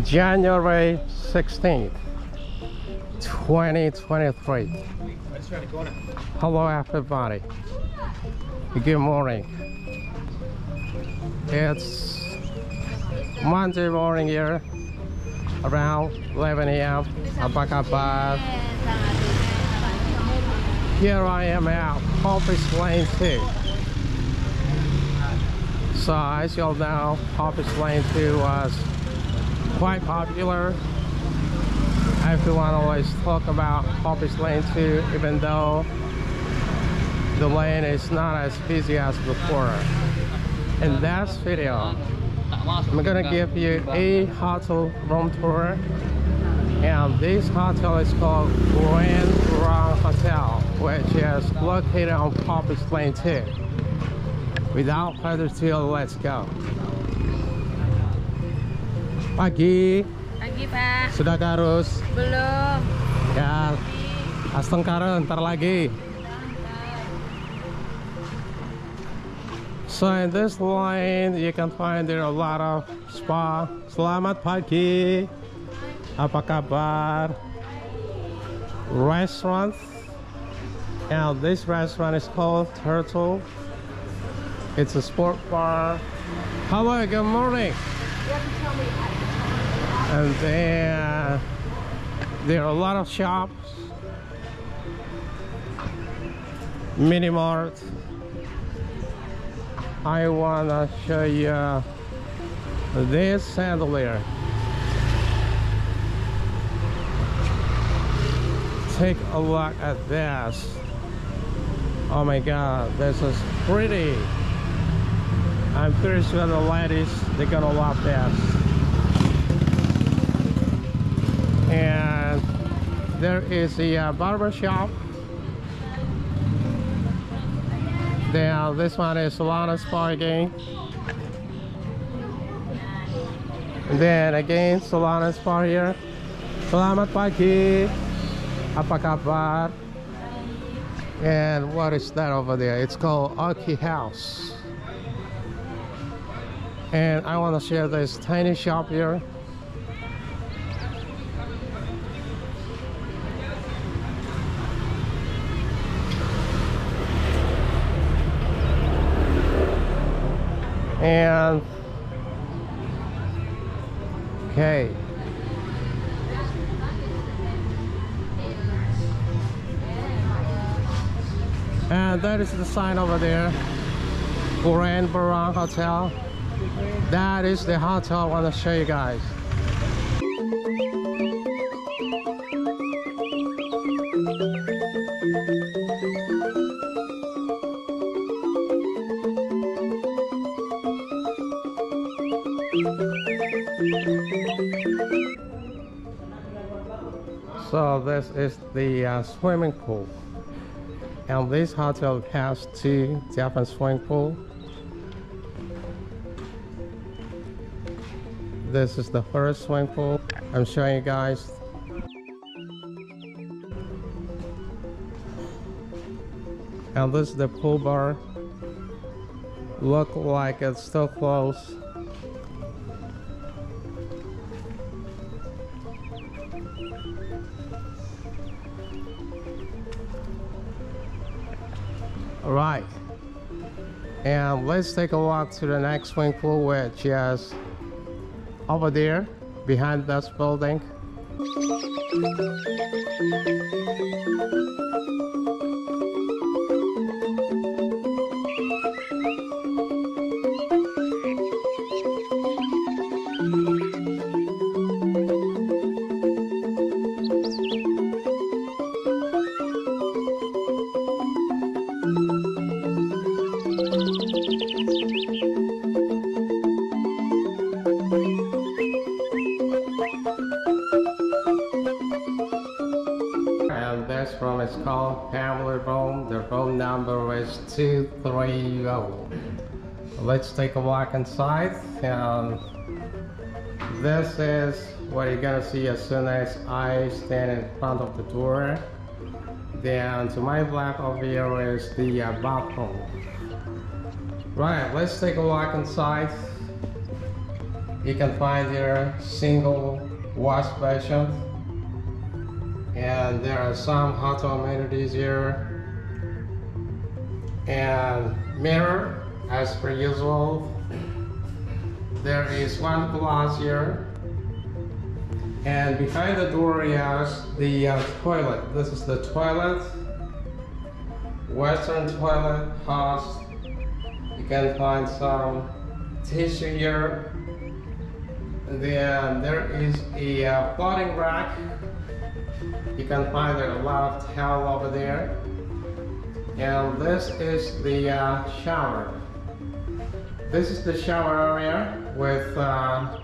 January 16th, 2023. Hello, everybody. Good morning. It's Monday morning here, around 11 a.m. Apa kabar? Here I am at Poppies Lane 2. So as you all know, Poppies Lane 2 was quite popular. Everyone always talk about Poppies Lane too, even though the lane is not as busy as before. In this video, I'm gonna give you a hotel room tour and this hotel is called Grand Barong Hotel which is located on Poppies Lane 2. Without further ado, let's go. Pagi, Pagi Pak. sudah karus? Belum. Ya, astengkaren ntar lagi. So in this line, you can find there a lot of spa. Selamat pagi. Apa kabar? Restaurant. And this restaurant is called Turtle. It's a sport bar. Hello, good morning. Uh, and then there are a lot of shops. Mini Mart. I wanna show you this chandelier. Take a look at this. Oh my god, this is pretty. I'm pretty sure the ladies they're gonna love this. And there is a uh, barber shop. Then this one is Solana Spa again. And then again Solana Spa here. Selamat pagi. Apa kabar? And what is that over there? It's called Aki House. And I want to share this tiny shop here. And okay. And that is the sign over there. Grand Barong Hotel. That is the hotel I want to show you guys. So this is the uh, swimming pool. And this hotel has two different swimming pool. This is the first swimming pool. I'm showing you guys. And this is the pool bar. Look like it's still closed. All right. And let's take a walk to the next swimming pool, which is over there behind this building. And this room is called family room. The room number is 230. Let's take a walk inside. And this is what you're gonna see as soon as I stand in front of the door. Then to my left over here is the uh, bathroom. Right, let's take a walk inside. you can find here single wash basin and there are some hot amenities here. And mirror as per usual. There is one glass here. And behind the door is the uh, toilet. This is the toilet. Western toilet house can find some tissue here then there is a uh, floating rack. You can find a lot of towel over there. And this is the uh, shower. This is the shower area with uh,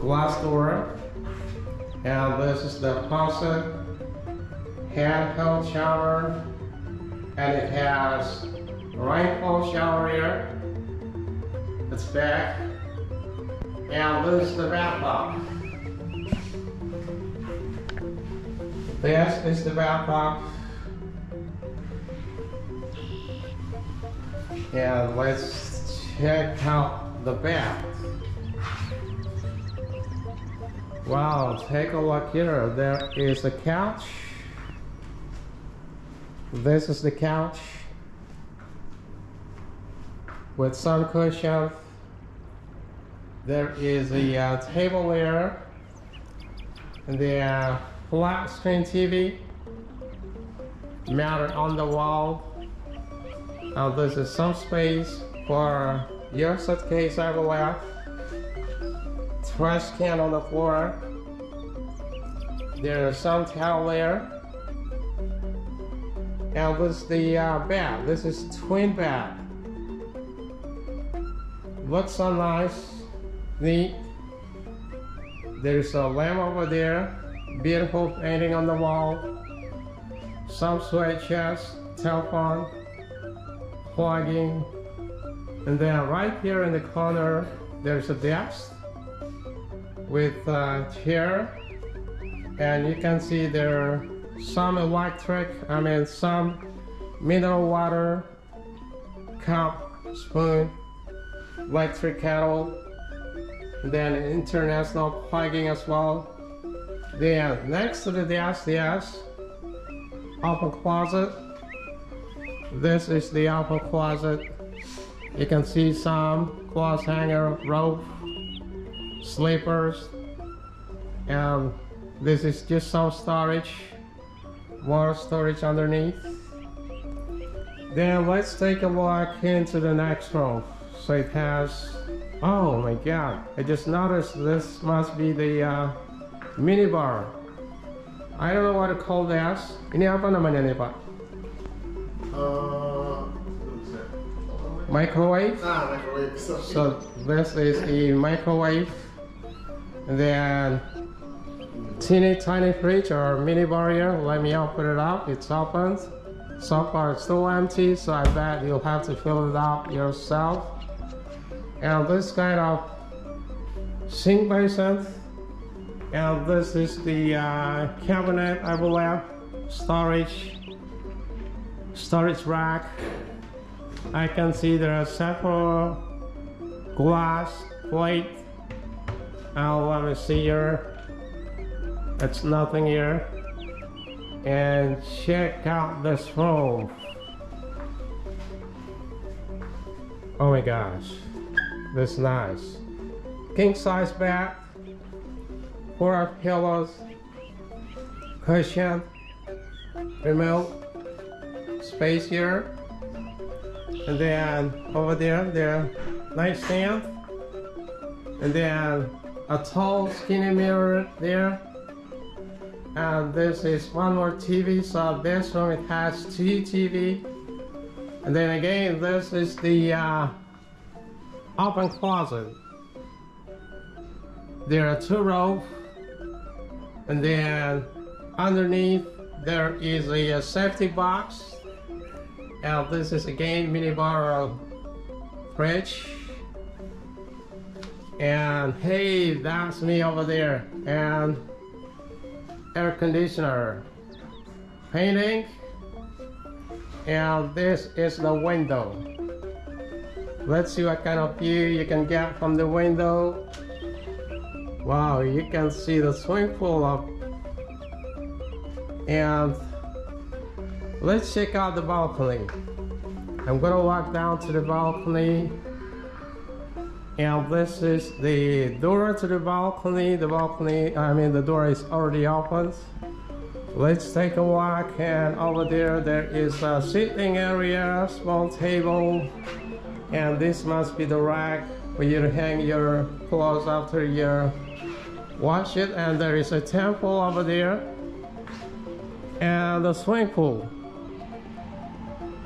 glass door. And this is the faucet handheld shower. And it has rainfall shower here it's back Now is the bathtub this is the bathtub and let's check out the bath Wow, take a look here. There is a couch. This is the couch with some cushion. There is a uh, table there and the uh, flat screen TV mounted on the wall. Now this is some space for your suitcase believe trash can on the floor. There's some towel there. And this is the uh, bed. This is twin bed. Looks so nice, neat. There's a lamp over there. Beautiful painting on the wall. Some switches, telephone, plugging. And then right here in the corner, there's a desk with a chair and you can see there some electric I mean some mineral water cup spoon electric kettle then international plugging as well. Then next to the yes open closet. This is the open closet. You can see some clothes hanger rope slippers, and this is just some storage more storage underneath. Then let's take a look into the next room so it has oh my god. I just noticed this must be the uh, mini bar I don't know what to call this. Ini apa namanya nih pak? Uh, microwave? Ah, microwave. Sorry. so this is a microwave. And then teeny tiny fridge or mini bar here. Let me open it up. It's opened. So far it's still empty so i bet you'll have to fill it up yourself and this kind of sink basin and this is the uh, cabinet i believe storage storage rack. I can see there are several glass plate now let me see here. It's nothing here. And check out this room. Oh my gosh this is nice. King size bed four pillows cushion remote space here. And then over there there nightstand. And then a tall skinny mirror there. And this is one more TV so this room it has two TV and then again this is the uh, open closet. There are two rows and then underneath there is a, a safety box. And this is again minibar fridge. And hey that's me over there. And air conditioner painting. And this is the window let's see what kind of view you can get from the window Wow, you can see the swimming pool up. And let's check out the balcony. I'm gonna walk down to the balcony. And this is the door to the balcony. The balcony, I mean, the door is already open. Let's take a walk. And over there, there is a sitting area, small table. And this must be the rack where you hang your clothes after you wash it. And there is a temple over there. And a swimming pool.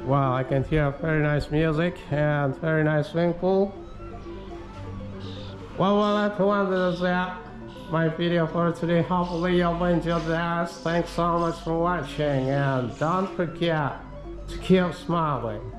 Wow, I can hear very nice music and very nice swimming pool. Well, well, everyone, this is that my video for today. Hopefully, you'll enjoy this. Thanks so much for watching, and don't forget to keep smiling.